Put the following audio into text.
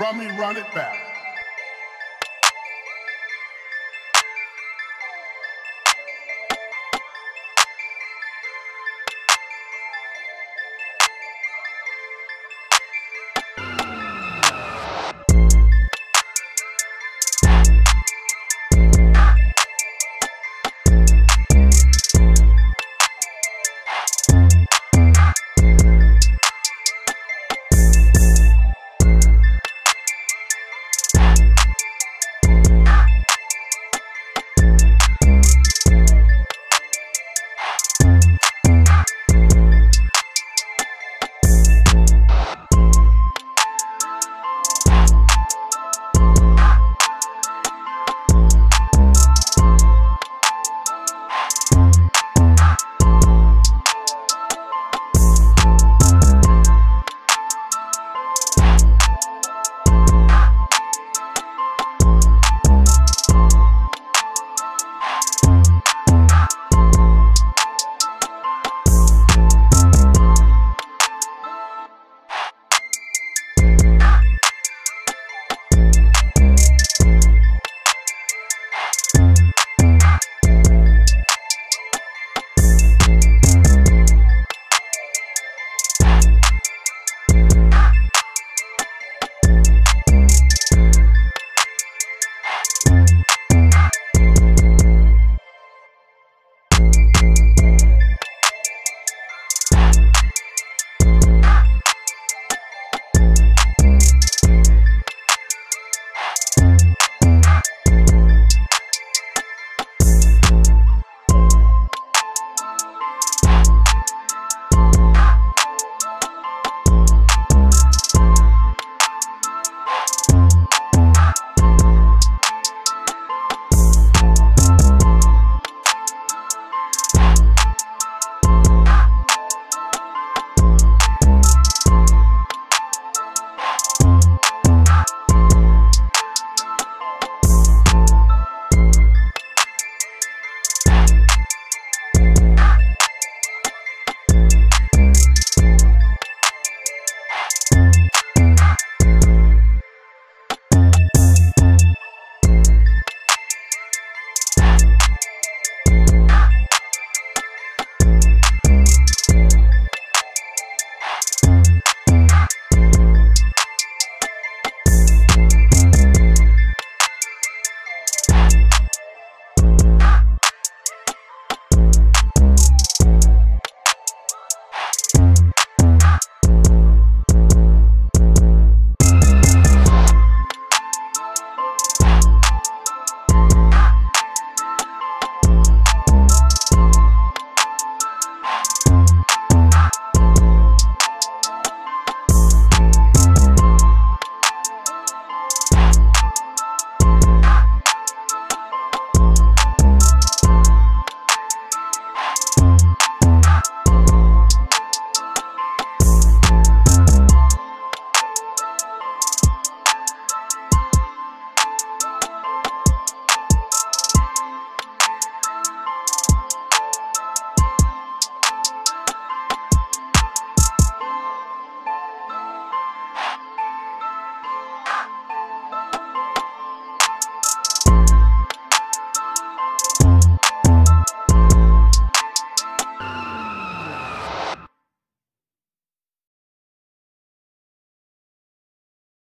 Run me, run it back.